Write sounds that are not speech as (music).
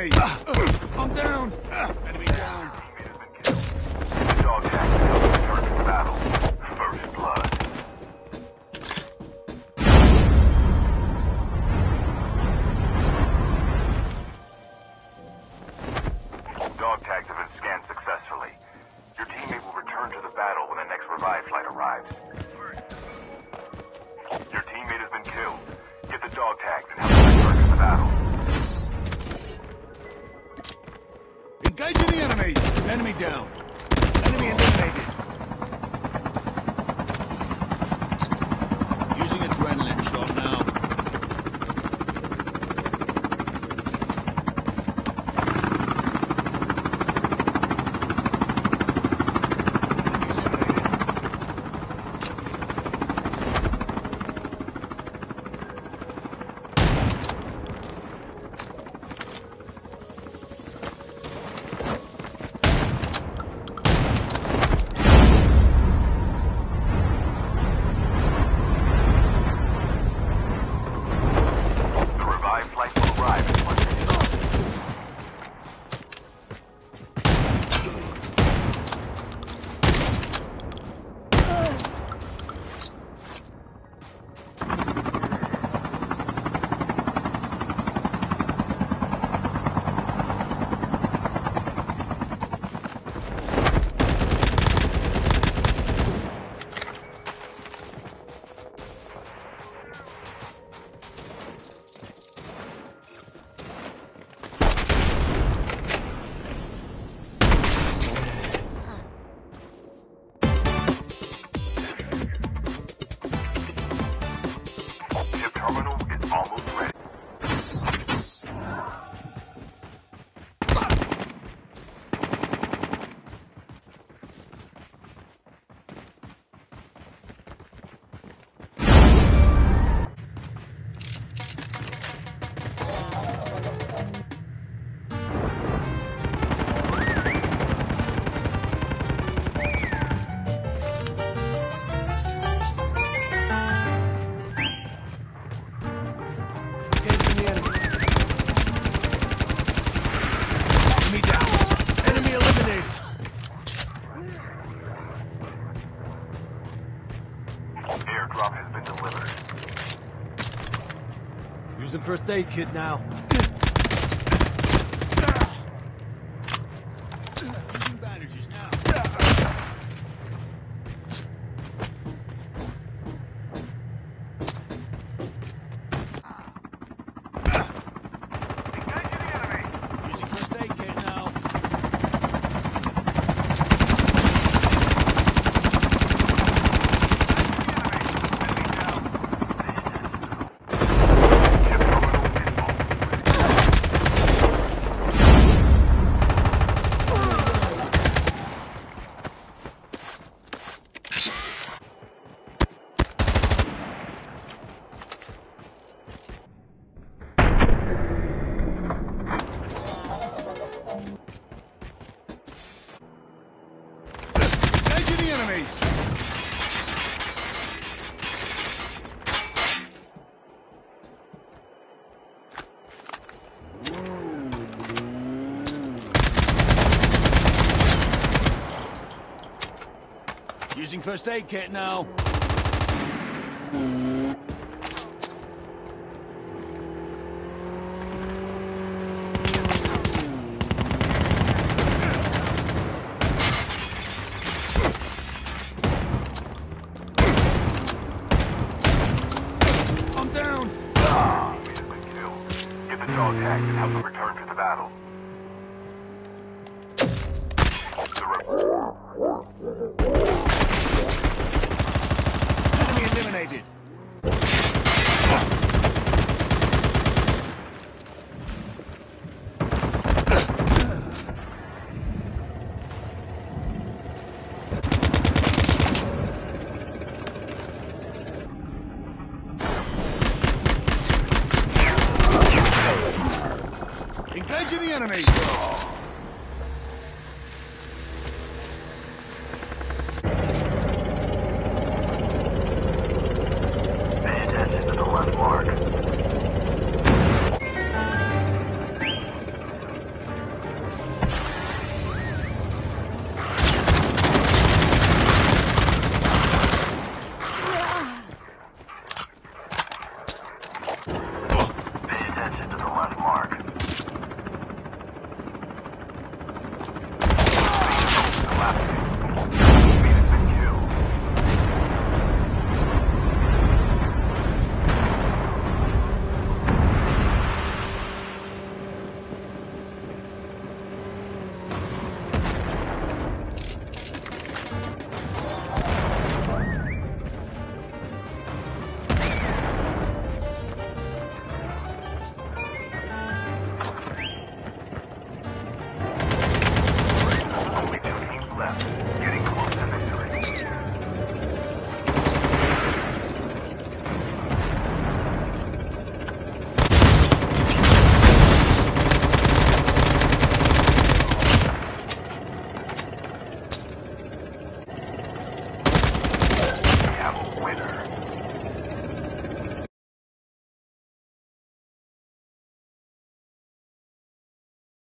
Enemy! I'm down! Enemy down! Dog tag return to battle. First blood. Dog tags have been scanned successfully. Your teammate will return to the battle when the next revive flight arrives. Your teammate has been killed. Get the dog tags and help return to the battle. Engaging the enemies! Enemy down! Enemy eliminated! Using first aid kit now. Using bandages now. Using first aid kit now. Ship terminal is full. Engaging the enemies! Using first aid kit now. I'm down! Teammate has been killed. Get the dog tags and help them return to the battle. (laughs) The re- Enemy eliminated! Engaging